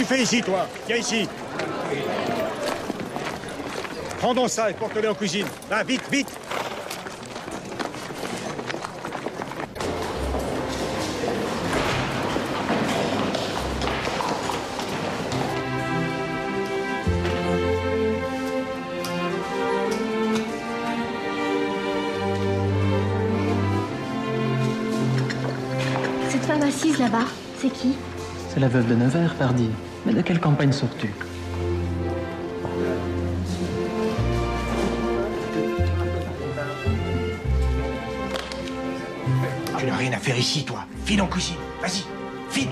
tu fais ici, toi Viens ici. Prends donc ça et porte-le en cuisine. Va, vite, vite Cette femme assise là-bas, c'est qui? C'est la veuve de Nevers, pardi. Mais de quelle campagne sors-tu Tu n'as rien à faire ici, toi. File en cuisine. Vas-y, file